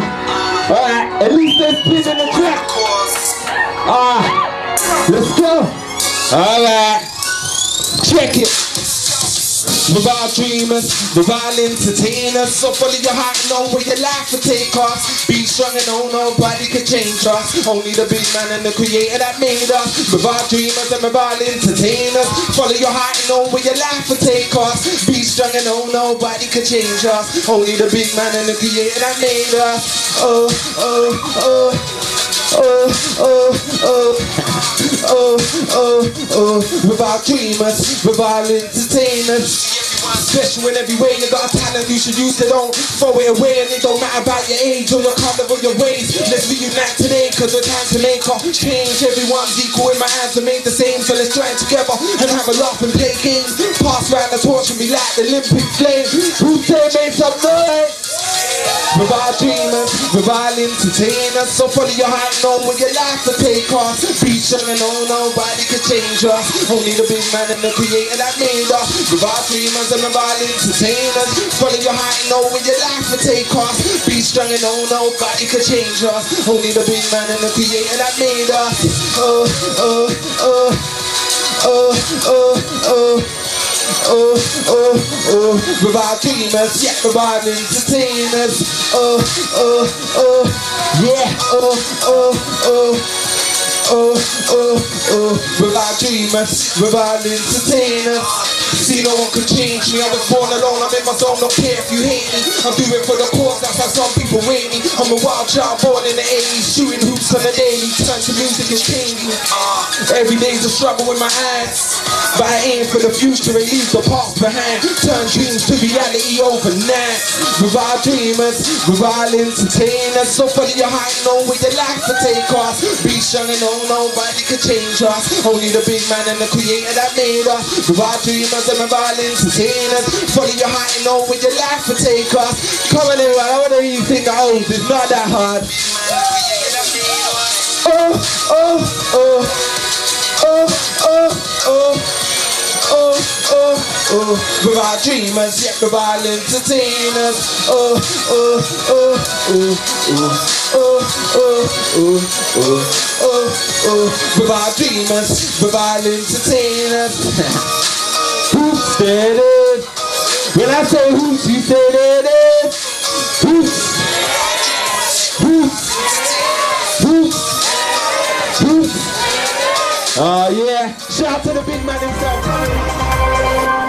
Uh, Alright, at least they're spinning the track. Ah, uh, let's go. Alright, check it. Revive dreamers, revive entertainers. So follow your heart, know where your life will take us. Be strong and know nobody can change us. Only the big man and the creator that made us. Revive dreamers and revive entertainers. Follow your heart and know where your life will take us. Be strong and know nobody can change us. Only the big man and the creator that made us. Oh, oh, oh. Oh, oh, oh, oh, oh, oh, revive dreamers, revive entertainers. Special in every way, you got a talent, you should use it, don't throw it away And it don't matter about your age or your color or your race Let's reunite today, cause we're time to make a change. Everyone's equal in my hands are made the same. So let's join together and have a laugh and play games. Pass round the torch and be like the Olympic flame Who say make some noise? Revive dreamers, revive entertainers. So follow your heart, know where your life will take us Be strong and know nobody can change us. Only the big man and the creator that made us. Revive dreamers and revive entertainers. Follow your heart, know where your life will take us Be strong and know nobody can change us. Only the big man and the creator that made us. Oh, oh, oh, oh, oh, oh oh, oh, oh, revive dreamers, yeah, revive entertainers, oh, oh, oh, yeah, oh, oh, oh, oh, oh, oh, revive dreamers, revive entertainers. No one can change me. I was born alone. I'm in my zone. Don't care if you hate me. I'm doing for the cause. That's how some people rate me. I'm a wild child born in the 80s, shooting hoops on the daily. Turn to music and change ah, me. Every day's a struggle with my hands. But I aim for the future and leave the past behind. Turn dreams to reality overnight. Revive dreamers, revive entertainers. So follow your heart, know where your life will take us. Be strong and know nobody can change us. Only the big man and the creator that made us. Revive dreamers and revive entertainers. Follow your heart know where your life will take us. Come on everyone, to hear you think oh, it's not that hard. Oh, oh, oh, oh. Revive dreamers, yet revive entertainers. Oh, oh, oh, oh, oh, oh, oh, oh, oh, oh, oh. Revive dreamers, revive entertainers. Hoops, there it. When I say hoops, you say it is. Hoops. Hoops. Hoops. Hoops. Oh uh, yeah. Shout out to the big man himself.